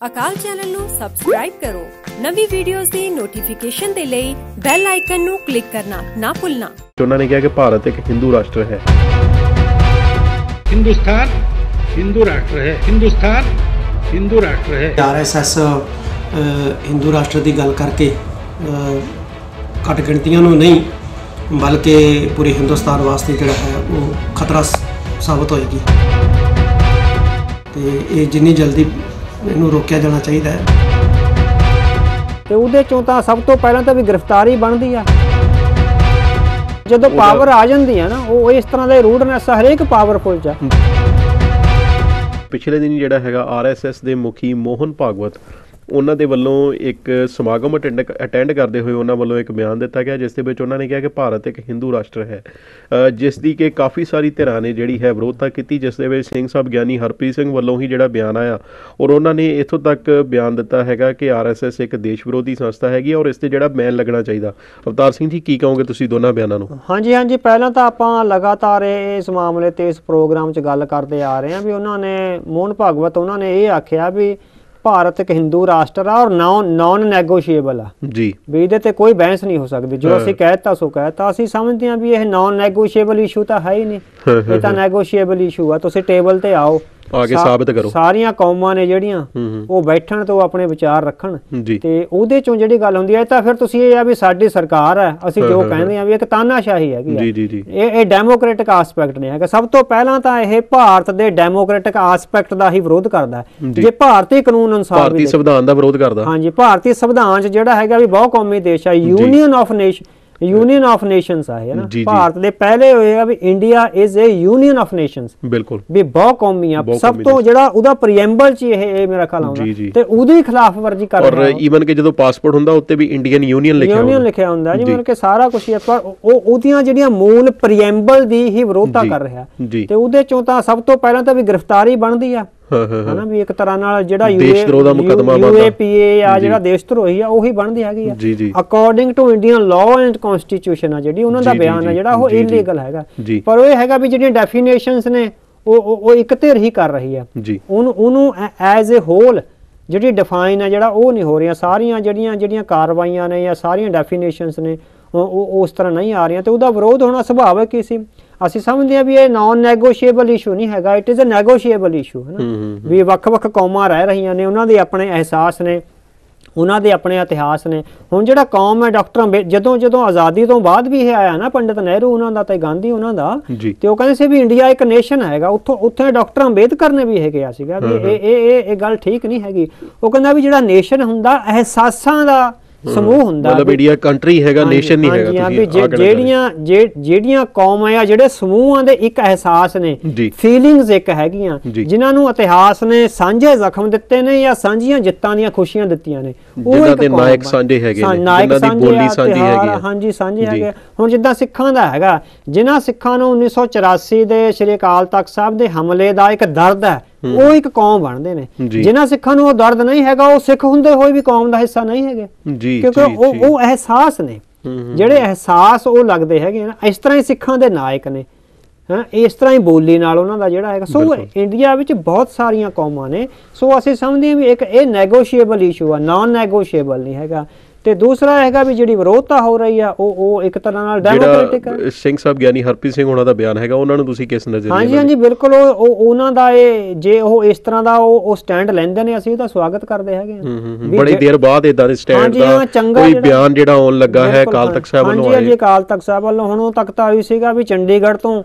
ਅਕਾਲ channel ਨੂੰ subscribe ਕਰੋ। ਨਵੀਂ ਵੀਡੀਓਜ਼ ਦੀ ਨੋਟੀਫਿਕੇਸ਼ਨ ਦੇ ਲਈ ਬੈਲ ਆਈਕਨ ਨੂੰ ਕਲਿੱਕ ਕਰਨਾ ਨਾ ਭੁੱਲਣਾ। ਉਹਨਾਂ ਨੇ ਕਿਹਾ ਕਿ ਭਾਰਤ ਇੱਕ ਹਿੰਦੂ ਰਾਸ਼ਟਰ ਹੈ। ਹਿੰਦੁਸਤਾਨ ਹਿੰਦੂ ਰਾਸ਼ਟਰ ਹੈ। ਹਿੰਦੁਸਤਾਨ ਹਿੰਦੂ ਰਾਸ਼ਟਰ ਹੈ। ਆਰਐਸਐਸ ਹਿੰਦੂ ਰਾਸ਼ਟਰ ਦੀ ਗੱਲ ਕਰਕੇ ਘੱਟ ਗਿਣਤੀਆਂ ਨੂੰ ਨਹੀਂ ਬਲਕਿ ਪੂਰੇ ਹਿੰਦੁਸਤਾਨ ਵਾਸਤੇ ਜਿਹੜਾ ਹੈ ਉਹ ਖਤਰਾ ਸਾਬਤ ਹੋਏਗੀ। ਤੇ ਇਹ ਜਿੰਨੀ ਜਲਦੀ ਇਹਨੂੰ ਰੋਕਿਆ ਜਾਣਾ ਚਾਹੀਦਾ ਹੈ ਤੇ ਉਹਦੇ ਚੋਂ ਤਾਂ ਸਭ ਤੋਂ ਪਹਿਲਾਂ ਤਾਂ ਵੀ ਗ੍ਰਿਫਤਾਰੀ ਬਣਦੀ ਆ ਜਦੋਂ ਪਾਵਰ ਆ ਜਾਂਦੀ ਆ ਨਾ ਉਹ ਇਸ ਤਰ੍ਹਾਂ ਦੇ ਰੂਡਨੈਸ ਹਰੇਕ ਪਾਵਰਫੁਲ ਚ। ਪਿਛਲੇ ਦਿਨ ਜਿਹੜਾ ਹੈਗਾ ਆਰਐਸਐਸ ਦੇ ਮੁਖੀ ਮੋਹਨ ਭਾਗਵਤ ਉਹਨਾਂ ਦੇ ਵੱਲੋਂ ਇੱਕ ਸਮਾਗਮ ਅਟੈਂਡ ਅਟੈਂਡ ਕਰਦੇ ਹੋਏ ਉਹਨਾਂ ਵੱਲੋਂ ਇੱਕ ਬਿਆਨ ਦਿੱਤਾ ਗਿਆ, ਜਿਸ ਦੇ ਵਿੱਚ ਉਹਨਾਂ ਨੇ ਕਿਹਾ ਕਿ ਭਾਰਤ ਇੱਕ ਹਿੰਦੂ ਰਾਸ਼ਟਰ ਹੈ। ਜਿਸ ਦੀ ਕਿ ਕਾਫੀ ਸਾਰੀ ਧਿਰਾਂ ਨੇ ਜਿਹੜੀ ਹੈ ਵਿਰੋਧਤਾ ਕੀਤੀ, ਜਿਸ ਦੇ ਵਿੱਚ ਸਿੰਘ ਸਾਹਿਬ ਗਿਆਨੀ ਹਰਪ੍ਰੀਤ ਸਿੰਘ ਵੱਲੋਂ ਹੀ ਜਿਹੜਾ ਬਿਆਨ ਆਇਆ, ਔਰ ਉਹਨਾਂ ਨੇ ਇੱਥੋਂ ਤੱਕ ਬਿਆਨ ਦਿੱਤਾ ਹੈਗਾ ਕਿ ਆਰਐਸਐਸ ਇੱਕ ਦੇਸ਼ ਵਿਰੋਧੀ ਸੰਸਥਾ ਹੈਗੀ, ਔਰ ਇਸ ਤੇ ਜਿਹੜਾ ਬੈਨ ਲੱਗਣਾ ਚਾਹੀਦਾ। ਅਵਤਾਰ ਸਿੰਘ ਜੀ, ਕੀ ਕਹੋਗੇ ਤੁਸੀਂ ਦੋਨਾਂ ਬਿਆਨਾਂ ਨੂੰ? ਹਾਂਜੀ ਹਾਂਜੀ, ਪਹਿਲਾਂ ਤਾਂ ਆਪਾਂ ਲਗਾਤਾਰ ਇਸ ਮਾਮਲੇ ਤੇ ਇਸ ਪ੍ਰੋਗਰਾਮ 'ਚ ਗੱਲ ਕਰਦੇ ਆ ਰਹੇ ਹਾਂ ਵੀ ਉਹਨਾਂ ਨੇ, ਮੋਹਨ ਭਾਗਵਤ ਉਹਨਾਂ ਨੇ ਇਹ ਆਖਿਆ ਵੀ ਭਾਰਤ ਇੱਕ ਹਿੰਦੂ ਰਾਸ਼ਟਰ ਆ ਔਰ ਨਾਨ ਨੈਗੋਸ਼ੀਏਬਲ ਆ। ਜੀ। ਵੀ ਇਹਦੇ ਤੇ ਕੋਈ ਬਹਿਸ ਨਹੀਂ ਹੋ ਸਕਦੀ। ਜੋ ਅਸੀਂ ਕਹਿਤਾ ਸੋ ਕਹਿਤਾ ਅਸੀਂ ਸਮਝਦੇ ਹਾਂ ਵੀ ਇਹ ਨਾਨ ਨੈਗੋਸ਼ੀਏਬਲ ਇਸ਼ੂ ਤਾਂ ਹੈ ਹੀ ਨਹੀਂ। ਇਹ ਤਾਂ ਨੈਗੋਸ਼ੀਏਬਲ ਇਸ਼ੂ ਆ। ਤੁਸੀਂ ਟੇਬਲ ਤੇ ਆਓ। ਆ ਕੇ ਸਾਬਤ ਕਰੋ। ਸਾਰੀਆਂ ਕੌਮਾਂ ਨੇ ਜਿਹੜੀਆਂ ਉਹ ਬੈਠਣ ਤੋਂ ਆਪਣੇ ਵਿਚਾਰ ਰੱਖਣ ਤੇ ਉਹਦੇ ਚੋਂ ਜਿਹੜੀ ਗੱਲ ਹੁੰਦੀ ਹੈ ਤਾਂ ਫਿਰ ਤੁਸੀਂ ਇਹ ਆ ਵੀ ਸਾਡੀ ਸਰਕਾਰ ਹੈ ਅਸੀਂ ਜੋ ਕਹਿੰਦੇ ਆ ਵੀ ਇੱਕ ਤਾਨਾਸ਼ਾਹੀ ਹੈਗੀ ਆ। ਜੀ ਜੀ ਜੀ। ਇਹ ਇਹ ਡੈਮੋਕ੍ਰੈਟਿਕ ਆਸਪੈਕਟ ਨਹੀਂ ਹੈਗਾ। ਸਭ ਤੋਂ ਪਹਿਲਾਂ ਤਾਂ ਇਹ ਭਾਰਤ ਦੇ ਡੈਮੋਕ੍ਰੈਟਿਕ ਆਸਪੈਕਟ ਦਾ ਹੀ ਵਿਰੋਧ ਕਰਦਾ ਜੀ। ਭਾਰਤੀ ਕਾਨੂੰਨ ਅਨੁਸਾਰ ਭਾਰਤੀ ਸੰਵਿਧਾਨ ਦਾ ਵਿਰੋਧ ਕਰਦਾ। ਹਾਂਜੀ ਭਾਰਤੀ ਸੰਵਿਧਾਨ 'ਚ ਜਿਹੜਾ ਹੈਗਾ ਵੀ ਬਹੁ ਕੌਮੀ ਦੇਸ਼ ਹੈ union of nation union of nations ਆ ਇਹ ਨਾ। ਭਾਰਤ ਦੇ ਪਹਿਲੇ ਹੋਏਗਾ ਵੀ India is a union of nations ਬਿਲਕੁਲ ਵੀ ਬਹੁ ਕੌਮੀ ਆ ਸਭ ਤੋਂ ਜਿਹੜਾ ਉਹਦਾ ਪ੍ਰੀਐਮਬਲ 'ਚ ਇਹ ਇਹ ਮੇਰਾ ਖਿਆਲ। ਆਉਂਦਾ ਤੇ ਉਹਦੀ ਖਿਲਾਫ ਵਰਜੀ ਕਰ ਔਰ। ਈਵਨ ਕਿ ਜਦੋਂ ਪਾਸਪੋਰਟ ਹੁੰਦਾ ਉੱਤੇ ਵੀ ਇੰਡੀਅਨ ਯੂਨੀਅਨ ਲਿਖਿਆ ਯੂਨੀਅਨ ਹੁੰਦਾ ਲਿਖਿਆ ਹੁੰਦਾ ਜੀ ਜੀ। ਮਤਲਬ ਕਿ ਸਾਰਾ ਕੁਝ ਹੀ ਹੈ ਪਰ ਉਹ ਉਹਦੀਆਂ ਜਿਹੜੀਆਂ ਮੂਲ ਪ੍ਰੀਐਮਬਲ ਦੀ ਹੀ ਵਿਰੋਧਤਾ ਕਰ ਰਿਹਾ। ਤੇ ਉਹਦੇ ਚੋਂ ਤਾਂ ਸਭ ਤੋਂ ਪਹਿਲਾਂ ਤਾਂ ਵੀ ਗ੍ਰਿਫਤਾਰੀ ਬਣਦੀ ਆ ਹਾਂ ਹਾਂ ਹਾਂ ਹਨਾ ਵੀ ਇੱਕ ਤਰ੍ਹਾਂ ਨਾਲ ਜਿਹੜਾ ਦੇਸ਼ ਧਰੋਹ ਦਾ ਮੁਕੱਦਮਾ ਬਣਦਾ। ਯੂਏਪੀਏ ਆ। ਜਿਹੜਾ ਦੇਸ਼ ਧਰੋਹੀ ਆ ਉਹੀ ਬਣਦੀ ਹੈਗੀ ਆ। According to Indian law and constitution ਆ ਜਿਹੜੀ ਉਹਨਾਂ ਦਾ ਬਿਆਨ ਆ ਜਿਹੜਾ ਉਹ। ਇਲੀਗਲ ਹੈਗਾ। ਪਰ ਉਹ ਹੈਗਾ ਵੀ ਜਿਹੜੀਆਂ ਡੈਫੀਨੇਸ਼ਨਸ ਨੇ ਉਹ ਉਹ ਇੱਕ ਧਿਰ ਹੀ ਕਰ ਰਹੀ ਆ ਉਹਨੂੰ ਉਹਨੂੰ ਐਜ਼ ਅ ਹੋਲ ਜਿਹੜੀ ਡਿਫਾਈਨ ਹੈ ਜਿਹੜਾ ਉਹ ਨਹੀਂ ਹੋ ਰਹੀਆਂ ਸਾਰੀਆਂ ਜਿਹੜੀਆਂ ਜਿਹੜੀਆਂ ਕਾਰਵਾਈਆਂ ਨੇ ਜਾਂ ਸਾਰੀਆਂ ਡੈਫੀਨੇਸ਼ਨਸ ਨੇ ਉਹ- ਉਸ ਤਰ੍ਹਾਂ ਨਹੀਂ ਆ ਰਹੀਆਂ ਤੇ ਉਹਦਾ ਵਿਰੋਧ ਹੋਣਾ ਸੁਭਾਵਿਕ ਹੀ ਸੀ? ਅਸੀਂ ਸਮਝਦੇ ਹਾਂ ਵੀ ਇਹ ਨਾਨ ਨੈਗੋਸ਼ੀਏਬਲ ਇਸ਼ੂ ਨਹੀਂ ਹੈਗਾ it is a negotiable issue ਹੈ ਨਾ? ਵੀ ਵੱਖ-ਵੱਖ ਕੌਮਾਂ ਰਹਿ ਰਹੀਆਂ ਨੇ ਉਹਨਾਂ ਦੇ ਆਪਣੇ ਅਹਿਸਾਸ ਨੇ ਉਹਨਾਂ ਦੇ ਆਪਣੇ ਇਤਿਹਾਸ ਨੇ। ਹੁਣ ਜਿਹੜਾ ਕੌਮ ਹੈ ਡਾਕਟਰ ਜਦੋਂ ਜਦੋਂ ਆਜ਼ਾਦੀ ਤੋਂ ਬਾਅਦ ਵੀ ਇਹ ਆਇਆ ਨਾ ਪੰਡਿਤ ਨਹਿਰੂ ਉਹਨਾਂ ਦਾ ਤੇ ਗਾਂਧੀ ਉਹਨਾਂ ਦਾ ਤੇ ਉਹ ਕਹਿੰਦੇ ਸੀ ਵੀ ਇੰਡੀਆ ਇੱਕ ਨੇਸ਼ਨ ਹੈਗਾ ਉੱਥੋਂ ਉੱਥੇ ਡਾਕਟਰ ਅੰਬੇਦਕਰ ਨੇ ਵੀ ਇਹ ਕਿਹਾ ਸੀਗਾ ਵੀ ਇਹ ਇਹ ਇਹ ਗੱਲ ਠੀਕ ਨਹੀਂ ਹੈਗੀ। ਉਹ ਕਹਿੰਦਾ ਵੀ ਜਿਹੜਾ ਨੇਸ਼ਨ ਹੁੰਦਾ ਅਹਿਸਾਸਾਂ ਦਾ ਸਮੂਹ ਹੁੰਦਾ ਮਤਲਬ ਇੰਡੀਆ ਕੰਟਰੀ ਹੈਗਾ ਨੇਸ਼ਨ ਨਹੀਂ ਹੈਗਾ ਹਾਂ, ਤੁਸੀਂ। ਜਿਹੜੀਆਂ ਜਿਹੜੀਆਂ ਕੌਮਾਂ ਆ ਜਿਹੜੇ ਸਮੂਹਾਂ ਦੇ ਇੱਕ ਅਹਿਸਾਸ ਨੇ। ਫੀਲਿੰਗਸ ਇੱਕ ਹੈਗੀਆਂ। ਜਿਨ੍ਹਾਂ ਨੂੰ ਇਤਿਹਾਸ ਨੇ ਸਾਂਝੇ ਜ਼ਖਮ ਦਿੱਤੇ ਨੇ ਜਾਂ ਸਾਂਝੀਆਂ ਜਿੱਤਾਂ ਦੀਆਂ ਖੁਸ਼ੀਆਂ ਦਿੱਤੀਆਂ ਨੇ ਉਹ ਇੱਕ ਨਾਇਕ ਸਾਂਝੇ ਹੈਗੇ ਹਾਂ, ਨੇ, ਜਿਨ੍ਹਾਂ ਦੀ ਬੋਲੀ ਸਾਂਝੀ ਹੈਗੀ ਆ। ਹਾਂਜੀ ਸਾਂਝੇ। ਹੈਗੇ ਹੁਣ ਜਿੱਦਾਂ ਸਿੱਖਾਂ ਦਾ ਹੈਗਾ ਜਿਨ੍ਹਾਂ ਸਿੱਖਾਂ ਨੂੰ 1984 ਦੇ ਸ਼੍ਰੀ ਅਕਾਲ ਤਖਤ ਸਾਹਿਬ ਦੇ ਹਮਲੇ ਦਾ ਇੱਕ ਦਰਦ ਹੈ ਉਹ ਇੱਕ ਕੌਮ ਬਣਦੇ ਨੇ। ਜਿਨ੍ਹਾਂ ਸਿੱਖਾਂ ਨੂੰ ਉਹ ਦਰਦ ਨਹੀਂ ਹੈਗਾ ਉਹ ਸਿੱਖ ਹੁੰਦੇ ਹੋਏ ਵੀ ਕੌਮ ਦਾ ਹਿੱਸਾ ਨਹੀਂ ਹੈਗੇ। ਕਿਉਂਕਿ ਉਹ। ਉਹ ਅਹਿਸਾਸ ਨੇ। ਜਿਹੜੇ ਅਹਿਸਾਸ ਉਹ ਲੱਗਦੇ ਹੈਗੇ ਨਾ ਇਸ ਤਰ੍ਹਾਂ ਹੀ ਸਿੱਖਾਂ ਦੇ ਨਾਇਕ ਨੇ। ਹਾਂ ਇਸ ਤਰ੍ਹਾਂ ਹੀ ਬੋਲੀ ਨਾਲ ਉਹਨਾਂ ਦਾ ਜਿਹੜਾ ਹੈਗਾ। ਸੋ। ਇੰਡੀਆ ਵਿੱਚ ਬਹੁਤ ਸਾਰੀਆਂ ਕੌਮਾਂ ਨੇ। ਸੋ ਅਸੀਂ ਸਮਝਦੇ ਹਾਂ ਵੀ ਇੱਕ ਇਹ ਨੈਗੋਸ਼ੀਏਬਲ ਇਸ਼ੂ ਆ ਨਾਨ ਨੈਗੋਸ਼ੀਏਬਲ ਨਹੀਂ ਹੈਗਾ। ਤੇ ਦੂਸਰਾ ਹੈਗਾ ਵੀ ਜਿਹੜੀ ਵਿਰੋਧਤਾ ਹੋ ਰਹੀ ਆ ਉਹ ਉਹ ਇੱਕ ਤਰ੍ਹਾਂ ਨਾਲ ਡੈਮੋਕ੍ਰੈਟਿਕ ਹੈ ਜਿਹੜਾ ਸਿੰਘ ਸਾਹਿਬ ਗਿਆਨੀ ਹਰਪ੍ਰੀਤ ਸਿੰਘ ਉਹਨਾਂ ਦਾ ਬਿਆਨ ਹੈਗਾ ਉਹਨਾਂ ਨੂੰ ਤੁਸੀਂ ਕਿਸ ਨਜ਼ਰੀਏ ਹਾਂਜੀ ਹਾਂਜੀ ਬਿਲਕੁਲ ਉਹ ਉਹ- ਉਹਨਾਂ ਦਾ ਇਹ ਜੇ ਉਹ ਇਸ ਤਰ੍ਹਾਂ ਦਾ ਉਹ ਉਹ ਸਟੈਂਡ ਲੈਂਦੇ ਨੇ ਅਸੀਂ ਉਹਦਾ ਸਵਾਗਤ ਕਰਦੇ ਹੈਗੇ ਹਾਂ। ਬੜੀ ਦੇਰ ਬਾਅਦ ਇਦਾਂ ਦੇ ਸਟੈਂਡ ਦਾ ਕੋਈ ਬਿਆਨ ਜਿਹੜਾ ਆਉਣ ਲੱਗਾ ਹੈ ਕਾਲ ਤਖਤ ਸਾਹਿਬ ਵੱਲੋਂ ਹਾਂਜੀ ਹਾਂਜੀ ਅਕਾਲ ਤਖਤ ਸਾਹਿਬ ਵੱਲੋਂ ਹੁਣ ਉਹ ਤੱਕ ਤਾਂ ਆਈ ਸੀਗਾ ਵੀ ਚੰਡੀਗੜ੍ਹ ਤੋਂ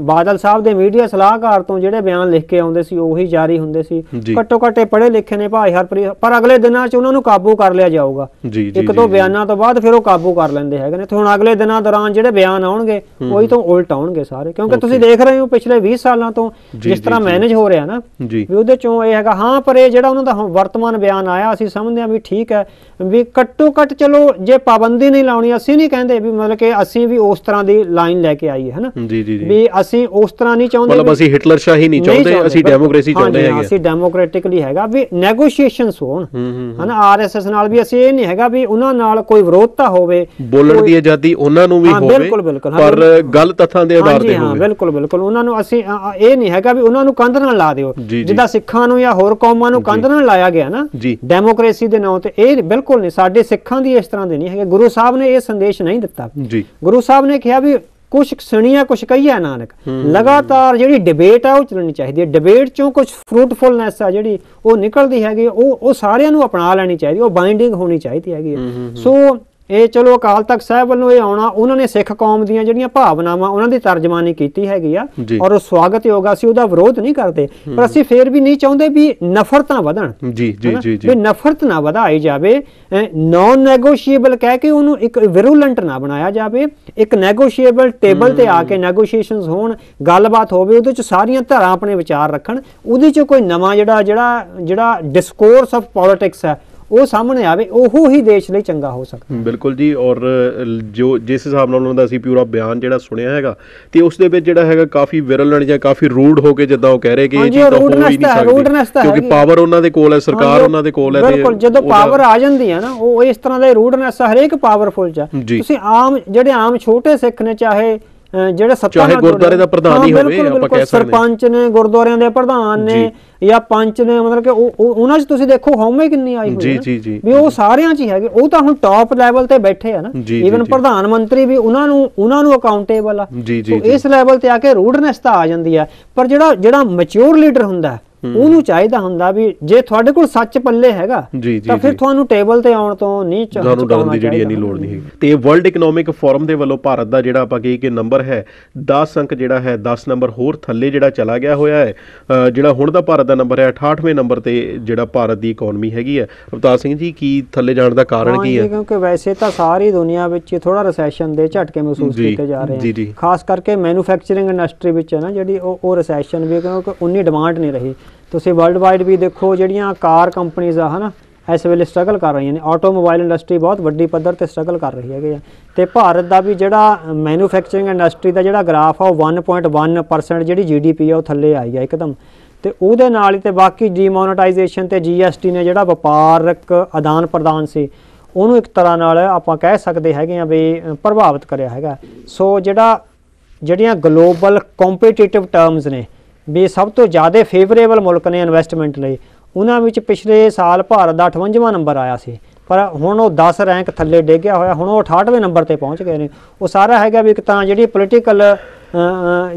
ਬਾਦਲ ਸਾਹਿਬ ਦੇ ਮੀਡੀਆ ਸਲਾਹਕਾਰ ਤੋਂ ਜਿਹੜੇ ਬਿਆਨ ਲਿਖ ਕੇ ਆਉਂਦੇ ਸੀ ਉਹੀ ਜਾਰੀ ਹੁੰਦੇ ਸੀ। ਘੱਟੋ ਘੱਟੇ ਪੜ੍ਹੇ ਲਿਖੇ ਨੇ ਭਾਈ ਹਰਪ੍ਰੀਤ ਪਰ ਅਗਲੇ ਦਿਨਾਂ 'ਚ ਉਹਨਾਂ ਨੂੰ ਕਾਬੂ ਕਰ ਲਿਆ ਜਾਊਗਾ। ਇੱਕ ਜੀ। ਬਿਆਨਾਂ ਤੋਂ ਬਾਅਦ ਫਿਰ ਉਹ ਕਾਬੂ ਕਰ ਲੈਂਦੇ ਹੈਗੇ ਨੇ। ਤੇ ਹੁਣ ਅਗਲੇ ਦਿਨਾਂ ਦੌਰਾਨ ਜਿਹੜੇ ਬਿਆਨ ਆਉਣਗੇ ਉਹੀ ਤੋਂ ਉਲਟ ਆਉਣਗੇ ਸਾਰੇ। ਕਿਉਂਕਿ ਤੁਸੀਂ ਦੇਖ ਰਹੇ ਹੋ ਪਿਛਲੇ 20 ਸਾਲਾਂ ਤੋਂ ਜਿਸ ਤਰ੍ਹਾਂ ਮੈਨੇਜ ਹੋ ਰਿਹਾ ਨਾ ਵੀ ਉਹਦੇ ਚੋਂ ਇਹ ਹੈਗਾ ਹਾਂ ਪਰ ਇਹ ਜਿਹੜਾ ਉਹਨਾਂ ਦਾ ਵਰਤਮਾਨ ਬਿਆਨ ਆਇਆ ਅਸੀਂ ਸਮਝਦੇ ਹਾਂ ਵੀ ਠੀਕ ਹੈ ਵੀ ਘੱਟੋ ਘੱਟ ਚਲੋ ਜੇ ਪਾਬੰਦੀ ਨਹੀਂ ਲਾਉਣੀ ਅਸੀਂ ਨਹੀਂ ਕਹਿੰਦੇ ਵੀ ਮਤਲਬ ਕਿ ਅਸੀਂ ਵੀ ਉਸ ਤਰ੍ਹਾਂ ਦੀ ਲਾਈਨ ਲੈ ਕੇ ਆਈਏ ਹਨਾ? ਜੀ ਜੀ ਵੀ ਅਸੀਂ ਉਸ ਤਰ੍ਹਾਂ ਨਹੀਂ ਚਾਹੁੰਦੇ ਮਤਲਬ ਅਸੀਂ ਹਿਟਲਰ ਸ਼ਾਹੀ ਨਹੀਂ ਚਾਹੁੰਦੇ ਅਸੀਂ। ਡੈਮੋਕ੍ਰੇਸੀ ਚਾਹੁੰਦੇ ਹਾਂ, ਹੈਗੇ ਅਸੀਂ ਡੈਮੋਕ੍ਰੈਟਿਕਲੀ ਹੈਗਾ ਵੀ ਨੈਗੋਸ਼ੀਏਸ਼ਨਸ ਹੋਣ। ਹੂੰ, ਹੂੰ, ਹਨਾ ਆਰਐਸਐਸ ਨਾਲ ਵੀ ਅਸੀਂ ਇਹ ਨਹੀਂ ਹੈਗਾ ਵੀ ਉਹਨਾਂ ਨਾਲ ਕੋਈ ਵਿਰੋਧਤਾ ਹੋਵੇ ਬੋਲਣ ਦੀ ਆਜ਼ਾਦੀ ਉਹਨਾਂ ਨੂੰ ਵੀ ਹਾਂ, ਹੋਵੇ ਬਿਲਕੁਲ, ਬਿਲਕੁਲ, ਹਾਂ, ਪਰ। ਗੱਲ ਤੱਥਾਂ ਦੇ ਆਧਾਰ ਤੇ ਹਾਂ ਹੋਵੇ। ਬਿਲਕੁਲ ਬਿਲਕੁਲ। ਉਹਨਾਂ ਨੂੰ ਅਸੀਂ ਇਹ ਨਹੀਂ ਹੈਗਾ ਵੀ ਉਹਨਾਂ ਨੂੰ ਕੰਧ ਨਾਲ ਲਾ ਦਿਓ। ਜਿੱਦਾਂ ਸਿੱਖਾਂ ਨੂੰ ਜਾਂ ਹੋਰ ਕੌਮਾਂ ਨੂੰ ਕੰਧ ਨਾਲ ਲਾਇਆ ਗਿਆ ਨਾ। ਡੈਮੋਕ੍ਰੇਸੀ ਦੇ ਨਾਂ ਤੇ ਇਹ ਬਿਲਕੁਲ ਨਹੀਂ ਸਾਡੇ ਸਿੱਖਾਂ ਦੀ ਇਸ ਤਰ੍ਹਾਂ ਦੇ ਨਹੀਂ ਹੈਗੇ। ਗੁਰੂ ਸਾਹਿਬ ਨੇ ਇਹ ਸੰਦੇਸ਼ ਨਹੀਂ ਦਿੱਤਾ। ਜੀ। ਗੁਰੂ ਸਾਹਿਬ ਨੇ ਕਿਹਾ ਵੀ ਕੁਝ ਸੁਣੀਆ ਕੁਝ ਕਹੀਆ ਨਾਨਕ। ਲਗਾਤਾਰ ਜਿਹੜੀ ਡਿਬੇਟ ਆ ਉਹ ਚੱਲਣੀ ਚਾਹੀਦੀ ਹੈ। ਡਿਬੇਟ ਚੋਂ ਕੁਝ ਫਰੂਟਫੁਲਨੈਸ ਆ ਜਿਹੜੀ ਉਹ ਨਿਕਲਦੀ ਹੈਗੀ ਉਹ ਉਹ ਸਾਰਿਆਂ ਨੂੰ ਅਪਣਾ ਲੈਣੀ ਚਾਹੀਦੀ ਉਹ ਬਾਈਂਡਿੰਗ ਹੋਣੀ ਚਾਹੀਦੀ ਹੈਗੀ। ਸੋ ਇਹ ਚਲੋ ਅਕਾਲ ਤਖਤ ਸਾਹਿਬ ਵੱਲੋਂ ਇਹ ਆਉਣਾ ਉਹਨਾਂ ਨੇ ਸਿੱਖ ਕੌਮ ਦੀਆਂ ਜਿਹੜੀਆਂ ਭਾਵਨਾਵਾਂ ਉਹਨਾਂ ਦੀ ਤਰਜਮਾਨੀ ਕੀਤੀ ਹੈਗੀ ਆ। ਔਰ ਉਹ ਸਵਾਗਤਯੋਗ ਆ ਅਸੀਂ ਉਹਦਾ ਵਿਰੋਧ ਨਹੀਂ ਕਰਦੇ। ਪਰ ਅਸੀਂ ਫੇਰ ਵੀ ਨਹੀਂ ਚਾਹੁੰਦੇ ਵੀ ਨਫ਼ਰਤਾਂ ਵਧਣ। ਜੀ? ਜੀ ਜੀ ਵੀ ਨਫ਼ਰਤ ਨਾ ਵਧਾਈ ਜਾਵੇ ਨਾਨ ਨੈਗੋਸ਼ੀਏਬਲ ਕਹਿ ਕੇ ਉਹਨੂੰ ਇੱਕ ਵਿਰੂਲੈਂਟ ਨਾ ਬਣਾਇਆ ਜਾਵੇ ਇੱਕ ਨੈਗੋਸ਼ੀਏਬਲ ਟੇਬਲ ਤੇ ਆ ਕੇ ਨੈਗੋਸ਼ੀਏਸ਼ਨਸ ਹੋਣ ਗੱਲਬਾਤ ਹੋਵੇ ਉਹਦੇ ਚ ਸਾਰੀਆਂ ਧਿਰਾਂ ਆਪਣੇ ਵਿਚਾਰ ਰੱਖਣ ਉਹਦੇ ਚ ਕੋਈ ਨਵਾਂ ਜਿਹੜਾ ਜਿਹੜਾ ਜਿਹੜਾ ਡਿਸਕੋਰਸ ਆਫ ਪੋਲਿਟਿਕਸ ਹੈ ਉਹ ਸਾਹਮਣੇ ਆਵੇ ਉਹ ਹੀ ਦੇਸ਼ ਲਈ ਚੰਗਾ ਹੋ ਸਕਦਾ ਬਿਲਕੁਲ ਜੀ ਔਰ ਜੋ ਜਿਸ ਹਿਸਾਬ ਨਾਲ ਉਹਨਾਂ ਦਾ ਅਸੀਂ ਪੂਰਾ ਬਿਆਨ ਜਿਹੜਾ ਸੁਣਿਆ ਹੈਗਾ ਤੇ ਉਸ ਦੇ ਵਿੱਚ ਜਿਹੜਾ ਹੈਗਾ ਕਾਫੀ ਵਿਰਲਣ ਜਾਂ ਕਾਫੀ ਰੂਡ ਹੋ ਕੇ ਜਿੱਦਾਂ ਉਹ ਕਹਿ ਰਹੇ ਕਿ ਇਹ ਚੀਜ਼ ਤਾਂ ਹੋ ਨਹੀਂ ਸਕਦੀ ਕਿਉਂਕਿ। ਪਾਵਰ ਉਹਨਾਂ ਦੇ ਕੋਲ ਹੈ ਸਰਕਾਰ ਉਹਨਾਂ ਦੇ ਕੋਲ ਹੈ ਤੇ ਬਿਲਕੁਲ ਜਦੋਂ ਪਾਵਰ ਆ ਜਾਂਦੀ ਹੈ ਨਾ ਉਹ ਇਸ ਤਰ੍ਹਾਂ ਦਾ ਰੂਡਨੈਸ ਹਰੇਕ ਪਾਵਰਫੁਲ ਚ। ਤੁਸੀਂ ਆਮ ਜਿਹੜੇ ਆਮ ਛੋਟੇ ਸਿੱਖ ਨੇ ਚਾਹੇ ਜਿਹੜੇ ਸੱਤਾ ਚਾਹੇ ਨਾਲ ਗੁਰਦੁਆਰੇ ਦਾ ਪ੍ਰਧਾਨ ਹਾਂ, ਹੋਵੇ, ਆਪਾਂ ਕਹਿ ਸਕਦੇ ਹਾਂ। ਸਰਪੰਚ ਨੇ ਗੁਰਦੁਆਰਿਆਂ ਦੇ ਪ੍ਰਧਾਨ ਨੇ ਜਾਂ ਪੰਚ ਨੇ ਮਤਲਬ ਕਿ ਉਹ ਉਹ- ਉਹਨਾਂ 'ਚ ਤੁਸੀਂ ਦੇਖੋ ਹਉਮੈ ਕਿੰਨੀ ਆਈ ਹੋਈ ਹੈ ਨਾ। ਜੀ, ਜੀ। ਵੀ ਉਹ ਸਾਰਿਆਂ 'ਚ ਹੀ ਹੈਗੇ ਉਹ ਤਾਂ ਹੁਣ ਟਾਪ ਲੈਵਲ ਤੇ ਬੈਠੇ ਆ ਨਾ ਈਵਨ। ਪ੍ਰਧਾਨ ਮੰਤਰੀ ਵੀ ਉਹਨਾਂ ਨੂੰ ਉਹਨਾਂ ਨੂੰ ਅਕਾਊਂਟੇਬਲ ਆ। ਇਸ ਲੈਵਲ ਤੇ ਆ ਕੇ ਰੂਡਨੈਸ ਤਾਂ ਆ ਜਾਂਦੀ ਹੈ ਪਰ ਜਿਹੜਾ ਜਿਹੜਾ ਮੈਚੁਰ ਲੀਡਰ ਹੁੰਦਾ ਉਹਨੂੰ ਚਾਹੀਦਾ ਹੁੰਦਾ ਵੀ ਜੇ ਤੁਹਾਡੇ ਕੋਲ ਸੱਚ ਪੱਲੇ ਹੈਗਾ ਤਾਂ ਫਿਰ। ਤੁਹਾਨੂੰ ਟੇਬਲ ਤੇ ਆਉਣ ਤੋਂ ਨਹੀਂ ਚ- ਤੁਹਾਨੂੰ ਡਰਨ ਝੁਕਾਉਣਾ ਦੀ ਜਿਹੜੀ ਇੰਨੀ ਚਾਹੀਦਾ। ਲੋੜ ਨਹੀਂ ਹੈਗੀ ਤੇ ਵਰਲਡ ਇਕਨੋਮਿਕ ਫੋਰਮ ਦੇ ਵੱਲੋਂ ਭਾਰਤ ਦਾ ਜਿਹੜਾ ਆਪਾਂ ਕਹੀਏ ਕਿ ਨੰਬਰ ਹੈ 10 ਅੰਕ ਜਿਹੜਾ ਹੈ 10 ਨੰਬਰ ਹੋਰ ਥੱਲੇ ਜਿਹੜਾ ਚਲਾ ਗਿਆ ਹੋਇਆ ਹੈ ਜਿਹੜਾ ਹੁਣ ਦਾ ਭਾਰਤ ਦਾ ਨੰਬਰ ਹੈ 68ਵੇਂ ਨੰਬਰ ਤੇ ਜਿਹੜਾ ਭਾਰਤ ਦੀ ਇਕਨੋਮੀ ਹੈਗੀ ਹੈ ਅਵਤਾਰ ਸਿੰਘ ਜੀ ਕੀ ਥੱਲੇ ਜਾਣ ਦਾ ਕਾਰਨ ਕੀ ਹੈ ਕਿਉਂਕਿ ਵੈਸੇ ਤਾਂ ਸਾਰੀ ਦੁਨੀਆ ਵਿੱਚ ਥੋੜਾ ਰੈਸੈਸ਼ਨ ਦੇ ਝਟਕੇ ਮਹਿਸੂਸ ਕੀਤੇ ਜਾ ਰਹੇ ਜੀ। ਖਾਸ ਕਰਕੇ ਮੈਨੂਫੈਕਚਰਿੰਗ ਇੰਡਸਟਰੀ ਵਿੱਚ ਹੈ ਨਾ ਜਿਹੜੀ ਉਹ ਰੈਸੈਸ਼ਨ ਵੀ ਕਿਉਂਕਿ ਉਨੀ ਡਿਮਾਂਡ ਨਹੀਂ ਰਹੀ ਤੁਸੀਂ ਵਰਲਡ ਵਾਈਡ ਵੀ ਦੇਖੋ ਜਿਹੜੀਆਂ ਕਾਰ ਕੰਪਨੀਆਂ ਆ, ਹਨਾ, ਇਸ ਵੇਲੇ ਸਟਰਗਲ ਕਰ ਰਹੀਆਂ ਨੇ। ਆਟੋਮੋਬਾਈਲ ਇੰਡਸਟਰੀ ਬਹੁਤ ਵੱਡੀ ਪੱਧਰ ਤੇ ਸਟਰਗਲ ਕਰ ਰਹੀ ਹੈਗੇ ਆ। ਤੇ ਭਾਰਤ ਦਾ ਵੀ ਜਿਹੜਾ ਮੈਨੂਫੈਕਚਰਿੰਗ ਇੰਡਸਟਰੀ ਦਾ ਜਿਹੜਾ ਗ੍ਰਾਫ ਆ, ਉਹ 1.1% ਜਿਹੜੀ ਜੀਡੀਪੀ ਆ, ਉਹ ਥੱਲੇ ਆਈ ਆ ਇੱਕਦਮ। ਤੇ ਉਹਦੇ ਨਾਲ ਹੀ ਤੇ ਬਾਕੀ ਡੀਮੋਨਟਾਈਜੇਸ਼ਨ ਤੇ ਜੀਐਸਟੀ ਨੇ ਜਿਹੜਾ ਵਪਾਰਕ ਆਦਾਨ ਪ੍ਰਦਾਨ ਸੀ, ਉਹਨੂੰ ਇੱਕ ਤਰ੍ਹਾਂ ਨਾਲ ਆਪਾਂ ਕਹਿ ਸਕਦੇ ਹੈਗੇ ਆ ਵੀ ਪ੍ਰਭਾਵਿਤ ਕਰਿਆ ਹੈਗਾ। ਸੋ ਜਿਹੜਾ, ਜਿਹੜੀਆਂ ਗਲੋਬਲ ਕੰਪੀਟੀਟਿਵ ਟਰਮਸ ਨੇ ਵੀ ਸਭ ਤੋਂ ਜ਼ਿਆਦਾ ਫੇਵਰੇਬਲ ਮੁਲਕ ਨੇ ਇਨਵੈਸਟਮੈਂਟ ਲਈ। ਉਹਨਾਂ ਵਿੱਚ ਪਿਛਲੇ ਸਾਲ ਭਾਰਤ ਦਾ 58ਵਾਂ ਨੰਬਰ ਆਇਆ ਸੀ। ਪਰ ਹੁਣ ਉਹ 10 ਰੈਂਕ ਥੱਲੇ ਡਿੱਗਿਆ ਹੋਇਆ, ਹੁਣ ਉਹ 68ਵੇਂ ਨੰਬਰ ਤੇ ਪਹੁੰਚ ਗਏ ਨੇ। ਉਹ ਸਾਰਾ ਹੈਗਾ ਵੀ ਇੱਕ ਤਾਂ ਜਿਹੜੀ ਪੋਲੀਟੀਕਲ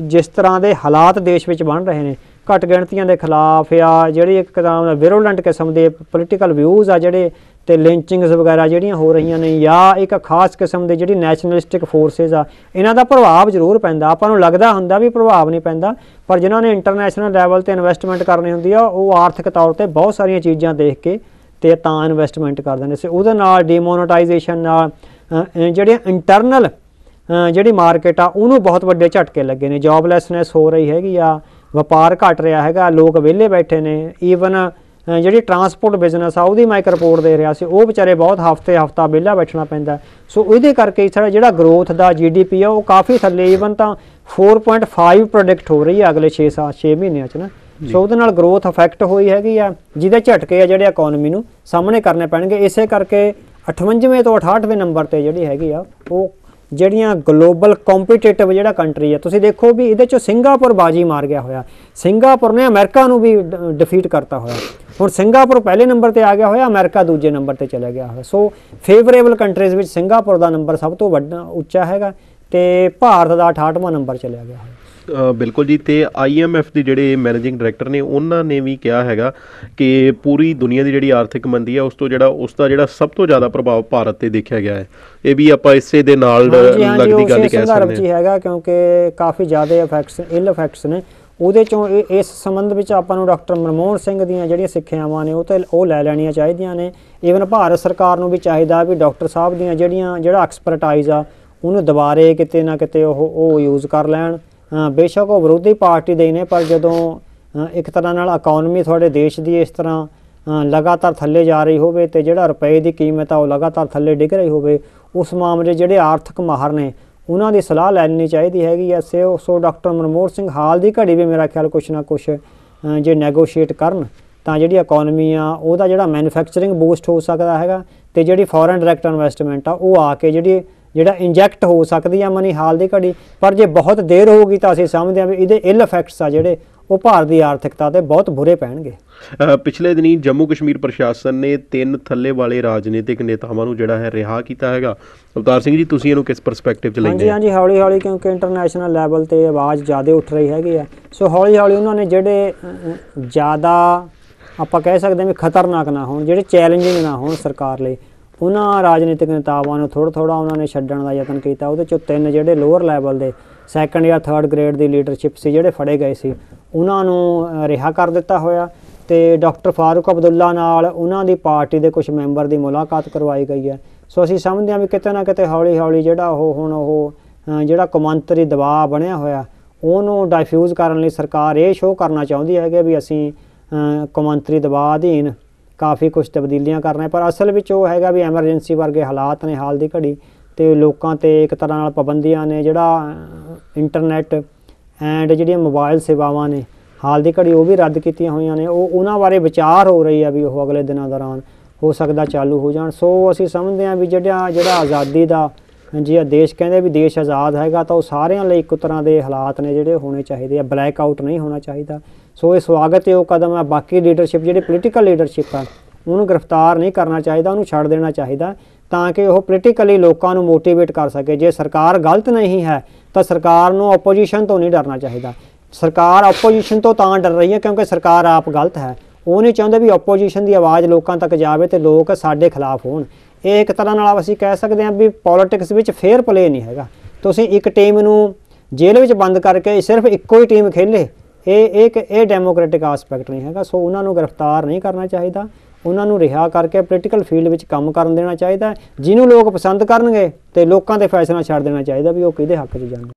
ਜਿਸ ਤਰ੍ਹਾਂ ਦੇ ਹਾਲਾਤ ਦੇਸ਼ ਵਿੱਚ ਬਣ ਰਹੇ ਨੇ, ਘੱਟ ਗਿਣਤੀਆਂ ਦੇ ਖਿਲਾਫ ਆ ਜਿਹੜੀ ਇੱਕ ਤਰ੍ਹਾਂ ਦਾ ਵਿਰੋਲੈਂਟ ਕਿਸਮ ਦੇ ਪੋਲੀਟੀਕਲ ਵਿਊਜ਼ ਆ ਜਿਹੜੇ ਤੇ ਲਿੰਚਿੰਗਸ ਵਗੈਰਾ ਜਿਹੜੀਆਂ ਹੋ ਰਹੀਆਂ ਨੇ ਜਾਂ ਇੱਕ ਖਾਸ ਕਿਸਮ ਦੇ ਜਿਹੜੀ ਨੈਸ਼ਨਲਿਸਟਿਕ ਫੋਰਸਸ ਆ, ਇਹਨਾਂ ਦਾ ਪ੍ਰਭਾਵ ਜ਼ਰੂਰ ਪੈਂਦਾ। ਆਪਾਂ ਨੂੰ ਲੱਗਦਾ ਹੁੰਦਾ ਵੀ ਪ੍ਰਭਾਵ ਨਹੀਂ ਪੈਂਦਾ, ਪਰ ਜਿਨ੍ਹਾਂ ਨੇ ਇੰਟਰਨੈਸ਼ਨਲ ਲੈਵਲ ਤੇ ਇਨਵੈਸਟਮੈਂਟ ਕਰਨੀ ਹੁੰਦੀ ਆ, ਉਹ ਆਰਥਿਕ ਤੌਰ ਤੇ ਬਹੁਤ ਸਾਰੀਆਂ ਚੀਜ਼ਾਂ ਦੇਖ ਕੇ ਤੇ ਤਾਂ ਇਨਵੈਸਟਮੈਂਟ ਕਰਦੇ ਨੇ। ਸੋ ਉਹਦੇ ਨਾਲ ਡੀਮੋਨਟਾਈਜੇਸ਼ਨ ਨਾਲ ਜਿਹੜੀਆਂ ਇੰਟਰਨਲ ਜਿਹੜੀ ਮਾਰਕੀਟ ਆ, ਉਹਨੂੰ ਬਹੁਤ ਵੱਡੇ ਝਟਕੇ ਲੱਗੇ ਨੇ। ਜੌਬਲੈਸਨੈਸ ਹੋ ਰਹੀ ਹੈਗੀ ਆ, ਵਪਾਰ ਘਟ ਰਿਹਾ ਹੈਗਾ, ਲੋਕ ਵਿਹਲੇ ਬੈਠੇ ਨੇ ਈਵਨ ਜਿਹੜੀ ਟਰਾਂਸਪੋਰਟ ਬਿਜ਼ਨਸ ਆ ਉਹਦੀ ਮੈਂ ਇੱਕ ਰਿਪੋਰਟ ਦੇ ਰਿਹਾ ਸੀ। ਉਹ ਵਿਚਾਰੇ ਬਹੁਤ ਹਫ਼ਤੇ ਹਫਤਾ ਵਿਹਲਾ ਬੈਠਣਾ ਪੈਂਦਾ ਸੋ ਇਹਦੇ ਕਰਕੇ ਸਾਡਾ ਜਿਹੜਾ ਗਰੋਥ ਦਾ ਜੀਡੀਪੀ ਆ ਉਹ ਕਾਫੀ ਥੱਲੇ ਈਵਨ ਤਾਂ 4.5 ਪ੍ਰੋਡਕਟ ਹੋ ਰਹੀ ਹੈ ਅਗਲੇ 6 ਸਾਲ 6 ਮਹੀਨਿਆਂ ਚ ਨਾ। ਸੋ ਉਹਦੇ ਨਾਲ ਗਰੋਥ ਅਫੈਕਟ ਹੋਈ ਹੈਗੀ ਆ ਜਿਹਦੇ ਝਟਕੇ ਆ ਜਿਹੜੇ ਇਕਨੋਮੀ ਨੂੰ ਸਾਹਮਣੇ ਕਰਨੇ ਪੈਣਗੇ। ਇਸੇ ਕਰਕੇ 58ਵੇਂ ਤੋਂ 68ਵੇਂ ਨੰਬਰ ਤੇ ਜਿਹੜੀ ਹੈਗੀ ਆ ਉਹ ਜਿਹੜੀਆਂ ਗਲੋਬਲ ਕੰਪੀਟੀਟਿਵ ਜਿਹੜਾ ਕੰਟਰੀ ਹੈ ਤੁਸੀਂ ਦੇਖੋ ਵੀ ਇਹਦੇ ਚੋਂ ਸਿੰਗਾਪੁਰ ਬਾਜੀ ਮਾਰ ਗਿਆ ਹੋਇਆ। ਸਿੰਗਾਪੁਰ ਨੇ ਅਮਰੀਕਾ ਨੂੰ ਵੀ ਡਿਫੀਟ ਕਰਤਾ ਹੋਇਆ। ਹੁਣ ਸਿੰਗਾਪੁਰ ਪਹਿਲੇ ਨੰਬਰ ਤੇ ਆ ਗਿਆ ਹੋਇਆ, ਅਮਰੀਕਾ ਦੂਜੇ ਨੰਬਰ ਤੇ ਚਲਾ ਗਿਆ ਹੋਇਆ। ਸੋ ਫੇਵਰੇਬਲ ਕੰਟਰੀਜ਼ ਵਿੱਚ ਸਿੰਗਾਪੁਰ ਦਾ ਨੰਬਰ ਸਭ ਤੋਂ ਵੱਡਾ, ਉੱਚਾ ਹੈਗਾ ਤੇ ਭਾਰਤ ਦਾ 68ਵਾਂ ਨੰਬਰ ਚਲਿਆ ਗਿਆ ਹੋਇਆ। ਬਿਲਕੁਲ ਜੀ ਤੇ ਆਈਐਮਐਫ ਦੇ ਜਿਹੜੇ ਮੈਨੇਜਿੰਗ ਡਾਇਰੈਕਟਰ ਨੇ ਉਹਨਾਂ ਨੇ ਵੀ ਕਿਹਾ ਹੈਗਾ ਕਿ ਪੂਰੀ ਦੁਨੀਆ ਦੀ ਜਿਹੜੀ ਆਰਥਿਕ ਮੰਦੀ ਹੈ ਉਸ ਤੋਂ ਜਿਹੜਾ ਉਸ ਦਾ ਜਿਹੜਾ ਸਭ ਤੋਂ ਜ਼ਿਆਦਾ ਪ੍ਰਭਾਵ ਭਾਰਤ ਤੇ ਦੇਖਿਆ ਗਿਆ ਹੈ। ਇਹ ਵੀ ਆਪਾਂ ਇਸੇ ਦੇ ਨਾਲ ਲੱਗਦੀ ਗੱਲ ਕਹਿ ਸਕਦੇ ਹੀ ਹਾਂ। ਹੈਗਾ ਕਿਉਂਕਿ ਕਾਫੀ ਜ਼ਿਆਦਾ ਇਫੈਕਟਸ ਇਲ ਇਫੈਕਟਸ ਨੇ। ਉਹਦੇ ਚੋਂ ਇਸ ਸੰਬੰਧ ਵਿੱਚ ਆਪਾਂ ਨੂੰ ਡਾਕਟਰ ਮਨਮੋਹਨ ਸਿੰਘ ਦੀਆਂ ਜਿਹੜੀਆਂ ਸਿੱਖਿਆਵਾਂ ਨੇ ਉਹ ਤੇ ਉਹ ਲੈ ਲੈਣੀਆਂ ਚਾਹੀਦੀਆਂ ਨੇ। ਈਵਨ ਭਾਰਤ ਸਰਕਾਰ ਨੂੰ ਵੀ ਚਾਹੀਦਾ ਵੀ ਡਾਕਟਰ ਸਾਹਿਬ ਦੀਆਂ ਜਿਹੜੀਆਂ ਜਿਹੜਾ ਐਕਸਪਰਟਾਈਜ਼ ਆ ਉਹਨੂੰ ਦੁਬਾਰੇ ਕਿਤੇ ਨਾ ਕਿਤੇ ਉਹ ਉਹ ਯੂਜ਼ ਕਰ ਲੈਣ। ਬੇਸ਼ੱਕ ਉਹ ਵਿਰੋਧੀ ਪਾਰਟੀ ਦੇ ਹੀ ਨੇ, ਪਰ ਜਦੋਂ ਇੱਕ ਤਰ੍ਹਾਂ ਨਾਲ ਇਕਨੋਮੀ ਤੁਹਾਡੇ ਦੇਸ਼ ਦੀ ਇਸ ਤਰ੍ਹਾਂ ਲਗਾਤਾਰ ਥੱਲੇ ਜਾ ਰਹੀ ਹੋਵੇ ਤੇ ਜਿਹੜਾ ਰੁਪਏ ਦੀ ਕੀਮਤ ਆ ਉਹ ਲਗਾਤਾਰ ਥੱਲੇ ਡਿੱਗ ਰਹੀ ਹੋਵੇ, ਉਸ ਮਾਮਲੇ ਜਿਹੜੇ ਆਰਥਿਕ ਮਾਹਰ ਨੇ, ਉਹਨਾਂ ਦੀ ਸਲਾਹ ਲੈਣੀ ਚਾਹੀਦੀ ਹੈਗੀ ਐ। So so doctor Manmohan Singh, ਹਾਲ ਦੀ ਘੜੀ ਵੀ ਮੇਰਾ ਖਿਆਲ ਕੁਛ ਨਾ ਕੁਛ ਜੇ ਨੈਗੋਸ਼ੀਏਟ ਕਰਨ, ਤਾਂ ਜਿਹੜੀ ਇਕਨੋਮੀ ਆ, ਉਹਦਾ ਜਿਹੜਾ ਮੈਨੂਫੈਕਚਰਿੰਗ ਬੂਸਟ ਹੋ ਸਕਦਾ ਹੈਗਾ ਤੇ ਜਿਹੜੀ ਫੋਰਨ ਡਾਇਰੈਕਟ ਇਨਵੈਸਟਮੈਂਟ ਆ, ਉਹ ਆ ਕੇ ਜਿਹੜੀ ਜਿਹੜਾ ਇੰਜੈਕਟ ਹੋ ਸਕਦੀ ਆ ਮਨੀ ਹਾਲ ਦੀ ਘੜੀ ਪਰ ਜੇ ਬਹੁਤ ਦੇਰ ਹੋਊਗੀ ਤਾਂ ਅਸੀਂ ਸਮਝਦੇ ਹਾਂ ਵੀ ਇਹਦੇ ਇਲ ਇਫੈਕਟਸ ਆ ਜਿਹੜੇ ਉਹ ਭਾਰਤ ਦੀ ਆਰਥਿਕਤਾ ਤੇ ਬਹੁਤ ਬੁਰੇ ਪੈਣਗੇ। ਪਿਛਲੇ ਦਿਨੀ ਜੰਮੂ ਕਸ਼ਮੀਰ ਪ੍ਰਸ਼ਾਸਨ ਨੇ ਤਿੰਨ ਥੱਲੇ ਵਾਲੇ ਰਾਜਨੀਤਿਕ ਨੇਤਾਵਾਂ ਨੂੰ ਜਿਹੜਾ ਹੈ ਰਿਹਾ ਕੀਤਾ ਹੈਗਾ। ਅਵਤਾਰ ਸਿੰਘ ਜੀ ਤੁਸੀਂ ਇਹਨੂੰ ਕਿਸ ਪਰਸਪੈਕਟਿਵ ਚ ਹਾਂਜੀ ਲੈਂਦੇ ਆ ਹਾਂਜੀ ਹੌਲੀ ਹੌਲੀ ਕਿਉਂਕਿ ਇੰਟਰਨੈਸ਼ਨਲ ਲੈਵਲ ਤੇ ਆਵਾਜ਼ ਜ਼ਿਆਦਾ ਉੱਠ ਰਹੀ ਹੈਗੀ ਆ। ਸੋ ਹੌਲੀ ਹੌਲੀ ਉਹਨਾਂ ਨੇ ਜਿਹੜੇ ਜ਼ਿਆਦਾ ਆਪਾਂ ਕਹਿ ਸਕਦੇ ਹਾਂ ਵੀ ਖਤਰਨਾਕ ਨਾ ਹੋਣ ਜਿਹੜੇ ਚੈਲੰਜਿੰਗ ਨਾ ਹੋਣ ਸਰਕਾਰ ਲਈ ਉਹਨਾਂ ਰਾਜਨੀਤਿਕ ਨੇਤਾਵਾਂ ਨੂੰ ਥੋੜਾ ਥੋੜਾ ਉਹਨਾਂ ਨੇ ਛੱਡਣ ਦਾ ਯਤਨ ਕੀਤਾ। ਉਹਦੇ ਚੋਂ ਤਿੰਨ ਜਿਹੜੇ ਲੋਅਰ ਲੈਵਲ ਦੇ ਸੈਕੰਡ ਜਾਂ ਥਰਡ ਗ੍ਰੇਡ ਦੀ ਲੀਡਰਸ਼ਿਪ ਸੀ ਜਿਹੜੇ ਫੜੇ ਗਏ ਸੀ। ਉਹਨਾਂ ਨੂੰ ਰਿਹਾ ਕਰ ਦਿੱਤਾ ਹੋਇਆ ਤੇ ਡਾਕਟਰ ਫਾਰੂਕ ਅਬਦੁੱਲਾ ਨਾਲ ਉਹਨਾਂ ਦੀ ਪਾਰਟੀ ਦੇ ਕੁਝ ਮੈਂਬਰ ਦੀ ਮੁਲਾਕਾਤ ਕਰਵਾਈ ਗਈ ਹੈ। ਸੋ ਅਸੀਂ ਸਮਝਦੇ ਹਾਂ ਵੀ ਕਿਤੇ ਨਾ ਕਿਤੇ ਹੌਲੀ ਹੌਲੀ ਜਿਹੜਾ ਉਹ ਹੁਣ ਉਹ ਜਿਹੜਾ ਕੌਮਾਂਤਰੀ ਦਬਾਅ ਬਣਿਆ ਹੋਇਆ ਉਹਨੂੰ ਡਾਈਫਿਊਜ਼ ਕਰਨ ਲਈ ਸਰਕਾਰ ਇਹ ਸ਼ੋਅ ਕਰਨਾ ਚਾਹੁੰਦੀ ਹੈ ਕਿ ਵੀ ਅਸੀਂ ਅ, ਕੌਮਾਂਤਰੀ ਦਬਾਅ ਅਧੀਨ ਕਾਫੀ ਕੁਝ ਤਬਦੀਲੀਆਂ ਕਰ ਹੈ। ਪਰ ਅਸਲ ਵਿੱਚ ਉਹ ਹੈਗਾ ਵੀ ਐਮਰਜੈਂਸੀ ਵਰਗੇ ਹਾਲਾਤ ਨੇ, ਹਾਲ ਦੀ ਘੜੀ। ਤੇ ਲੋਕਾਂ ਤੇ ਇੱਕ ਤਰ੍ਹਾਂ ਨਾਲ ਪਾਬੰਦੀਆਂ ਨੇ, ਜਿਹੜਾ ਇੰਟਰਨੈਟ ਐਂਡ ਜਿਹੜੀਆਂ ਮੋਬਾਈਲ ਸੇਵਾਵਾਂ ਨੇ, ਹਾਲ ਦੀ ਘੜੀ ਉਹ ਵੀ ਰੱਦ ਕੀਤੀਆਂ ਹੋਈਆਂ ਨੇ। ਉਹ, ਉਹਨਾਂ ਬਾਰੇ ਵਿਚਾਰ ਹੋ ਰਹੀ ਆ ਵੀ ਉਹ ਅਗਲੇ ਦਿਨਾਂ ਦੌਰਾਨ ਹੋ ਸਕਦਾ ਚਾਲੂ ਹੋ ਜਾਣ। ਸੋ ਅਸੀਂ ਸਮਝਦੇ ਹਾਂ ਵੀ ਜਿਹੜਾ ਜਿਹੜਾ ਆਜ਼ਾਦੀ ਦਾ ਹਾਂਜੀ ਆ ਦੇਸ਼ ਕਹਿੰਦੇ ਵੀ ਦੇਸ਼ ਆਜ਼ਾਦ ਹੈਗਾ ਤਾਂ ਉਹ ਸਾਰਿਆਂ ਲਈ ਇੱਕ ਤਰ੍ਹਾਂ ਦੇ ਹਾਲਾਤ ਨੇ ਜਿਹੜੇ ਹੋਣੇ ਚਾਹੀਦੇ ਆ। ਬਲੈਕ ਆਊਟ ਨਹੀਂ ਹੋਣਾ ਚਾਹੀਦਾ। ਸੋ ਇਹ ਸਵਾਗਤ ਇਹ ਉਹ ਕਦਮ ਹੈ ਬਾਕੀ ਲੀਡਰਸ਼ਿਪ ਜਿਹੜੀ ਪੋਲੀਟੀਕਲ ਲੀਡਰਸ਼ਿਪ ਆ, ਉਹਨੂੰ ਗ੍ਰਿਫਤਾਰ ਨਹੀਂ ਕਰਨਾ ਚਾਹੀਦਾ, ਉਹਨੂੰ ਛੱਡ ਦੇਣਾ ਚਾਹੀਦਾ ਤਾਂ ਕਿ ਉਹ ਪੋਲੀਟੀਕਲੀ ਲੋਕਾਂ ਨੂੰ ਮੋਟੀਵੇਟ ਕਰ ਸਕੇ। ਜੇ ਸਰਕਾਰ ਗਲਤ ਨਹੀਂ ਹੈ, ਤਾਂ ਸਰਕਾਰ ਨੂੰ ਆਪੋਜੀਸ਼ਨ ਤੋਂ ਨਹੀਂ ਡਰਨਾ ਚਾਹੀਦਾ। ਸਰਕਾਰ ਆਪੋਜੀਸ਼ਨ ਤੋਂ ਤਾਂ ਡਰ ਰਹੀ ਹੈ ਕਿਉਂਕਿ ਸਰਕਾਰ ਆਪ ਗਲਤ ਹੈ। ਉਹ ਨਹੀਂ ਚਾਹੁੰਦੇ ਵੀ ਆਪੋਜੀਸ਼ਨ ਦੀ ਆਵਾਜ਼ ਲੋਕਾਂ ਤੱਕ ਜਾਵੇ ਤੇ ਲੋਕ ਸਾਡੇ ਖਿਲਾਫ ਹੋਣ। ਇਹ ਇੱਕ ਤਰ੍ਹਾਂ ਨਾਲ ਅਸੀਂ ਕਹਿ ਸਕਦੇ ਹਾਂ ਵੀ ਪੋਲਿਟਿਕਸ ਵਿੱਚ ਫੇਅਰ ਪਲੇ ਨਹੀਂ ਹੈਗਾ। ਤੁਸੀਂ ਇੱਕ ਟੀਮ ਨੂੰ ਜੇਲ੍ਹ ਵਿੱਚ ਬੰਦ ਕਰਕੇ ਸਿਰਫ ਇੱਕੋ ਹੀ ਟੀਮ ਖੇਲੇ, ਇਹ ਇੱਕ, ਇਹ ਡੈਮੋਕ੍ਰੈਟਿਕ ਆਸਪੈਕਟ ਨਹੀਂ ਹੈਗਾ। ਸੋ ਉਹਨਾਂ ਨੂੰ ਗ੍ਰਿਫਤਾਰ ਨਹੀਂ ਕਰਨਾ ਚਾਹੀਦਾ। ਉਹਨਾਂ ਨੂੰ ਰਿਹਾ ਕਰਕੇ ਪੋਲੀਟੀਕਲ ਫੀਲਡ ਵਿੱਚ ਕੰਮ ਕਰਨ ਦੇਣਾ ਚਾਹੀਦਾ। ਜਿਹਨੂੰ ਲੋਕ ਪਸੰਦ ਕਰਨਗੇ ਤੇ ਲੋਕਾਂ ਦੇ ਫੈਸਲਾ ਛੱਡ ਦੇਣਾ ਚਾਹੀਦਾ ਵੀ ਉਹ ਕਿਹਦੇ ਹੱਕ 'ਚ ਜਾਣਗੇ